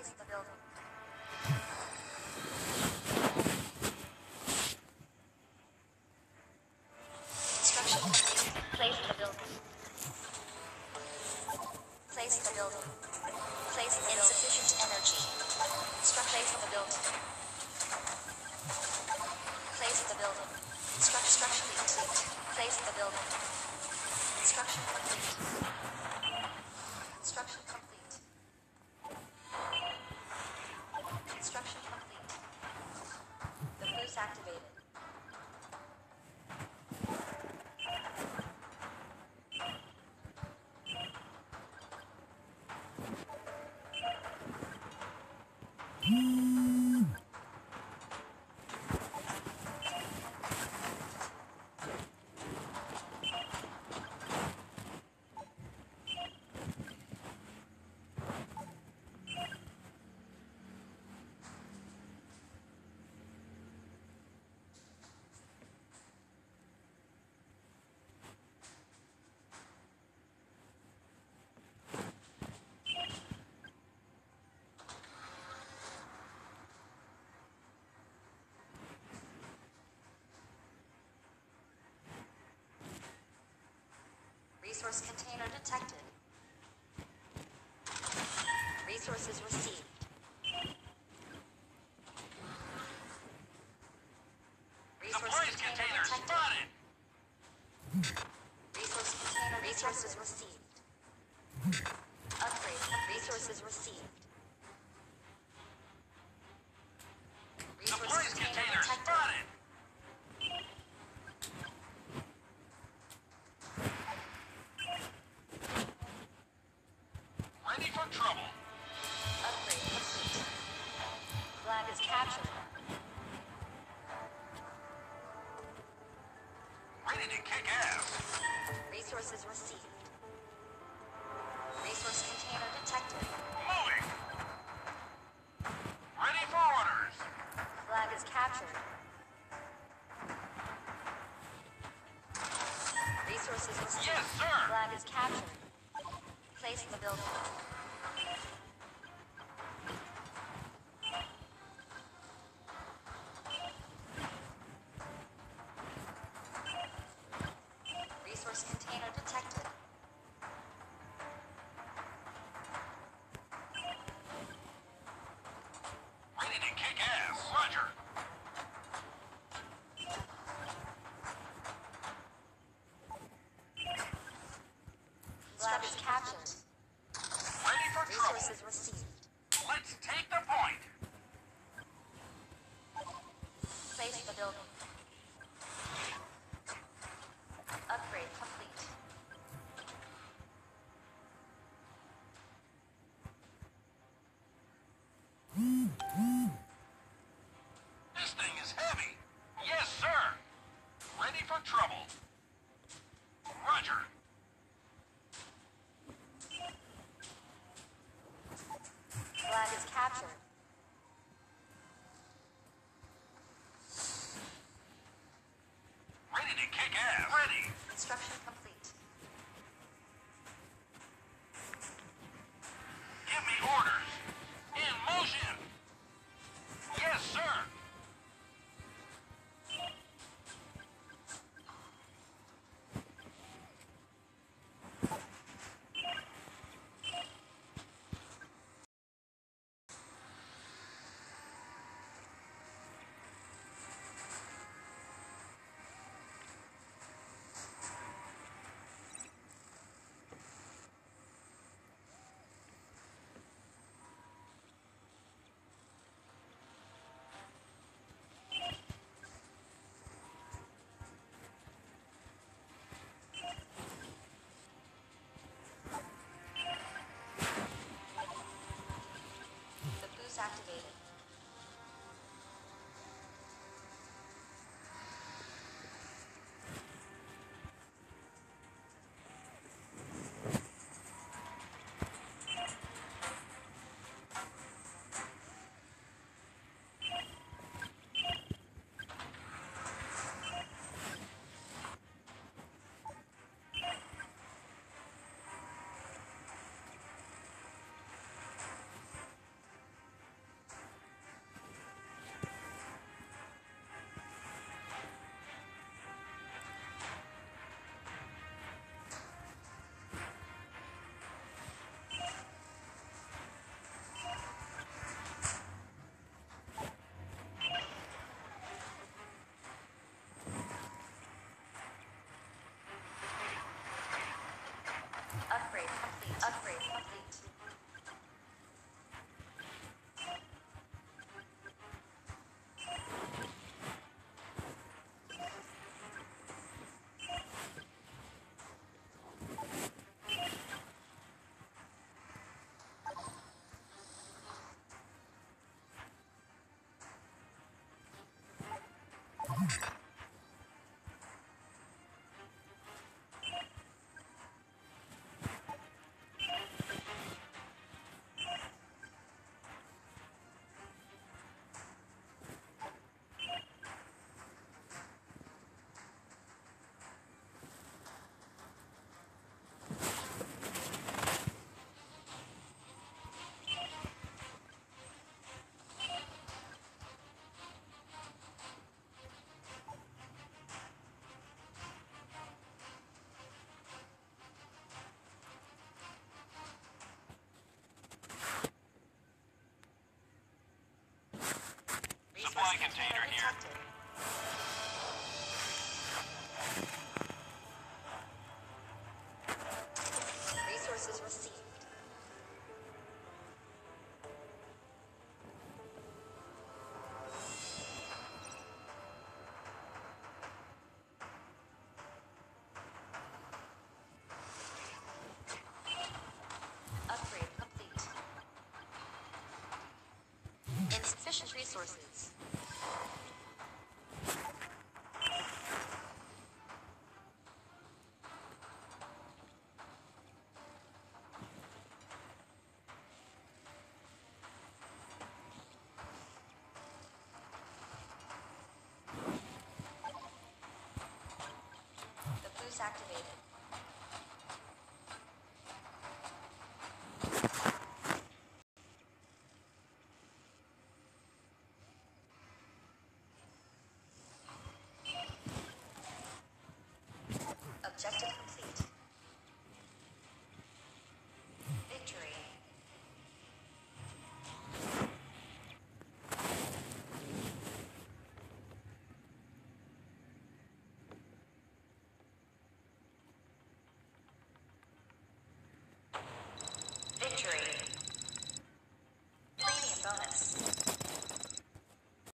Place the building. Construction complete. Place the building. Place the building. Place the insufficient energy. Struct place the building. Place the building. Struct structure complete. Place the building. Construction complete. Construction complete. Mm-hmm. Resource container detected. Resources received. Resource Supplies container detected. spotted. Resource container resources received. Upgrade. Resources received. Resource Supplies container container Flag is captured. Ready to kick ass. Resources received. Resource container detected. Moving. Ready for orders. Flag is captured. Resources received. Yes, sir. Flag is captured. Place the building. Captured. Captured. Activated. Supply container here. Insufficient resources. Activated. Objective complete. Victory. Victory.